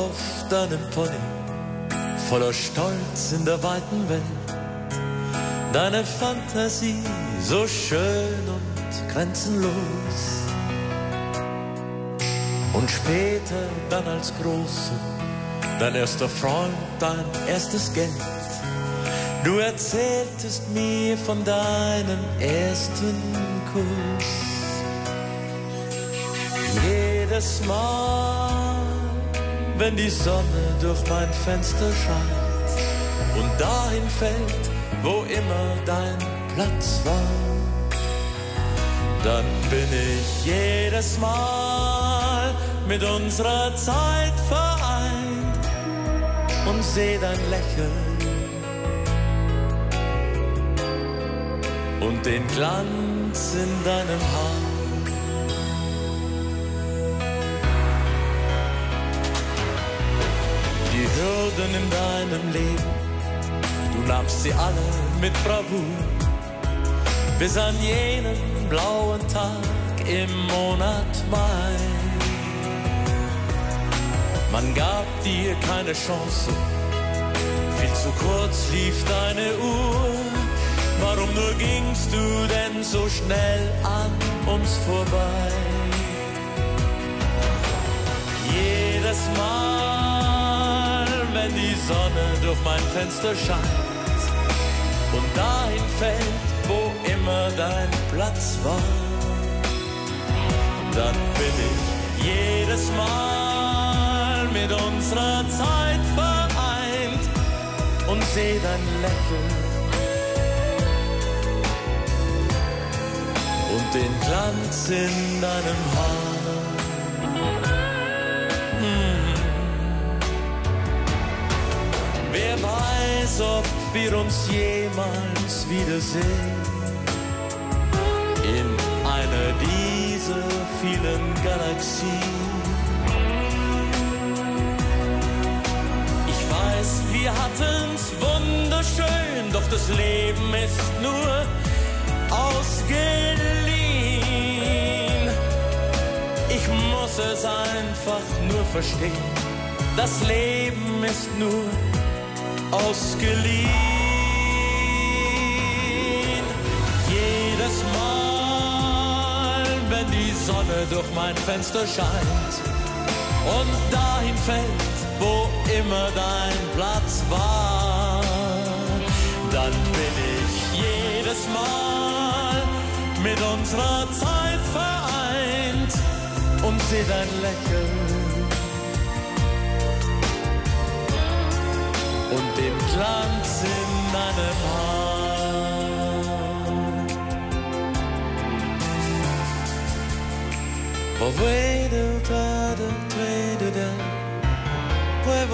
auf deinem Pony, voller Stolz in der weiten Welt. Deine Fantasie so schön und grenzenlos. Und später dann als Große, dein erster Freund, dein erstes Geld. Du erzähltest mir von deinem ersten Kuss. Jedes Mal, wenn die Sonne durch mein Fenster scheint und dahin fällt, wo immer dein Platz war, dann bin ich jedes Mal mit unserer Zeit vereint und seh dein Lächeln und den Glanz in deinem Haar. Hürden in deinem Leben, du nahmst sie alle mit Bravour, bis an jenen blauen Tag im Monat Mai. Man gab dir keine Chance, viel zu kurz lief deine Uhr. Warum nur gingst du denn so schnell an uns vorbei? Durch mein Fenster scheint und dahin fällt, wo immer dein Platz war, dann bin ich jedes Mal mit unserer Zeit vereint und seh dein Lächeln und den Glanz in deinem Haar. Ob wir uns jemals wiedersehen in einer dieser vielen Galaxien. Ich weiß, wir hatten's wunderschön, doch das Leben ist nur ausgeliehen. Ich muss es einfach nur verstehen. Das Leben ist nur ausgeliehen. Jedes Mal, wenn die Sonne durch mein Fenster scheint und dahin fällt, wo immer dein Platz war, dann bin ich jedes Mal mit unserer Zeit vereint und seh dein Lächeln Glanz in meinem Haar. Oh, wait, do, da, do, wait, do, da. Wait,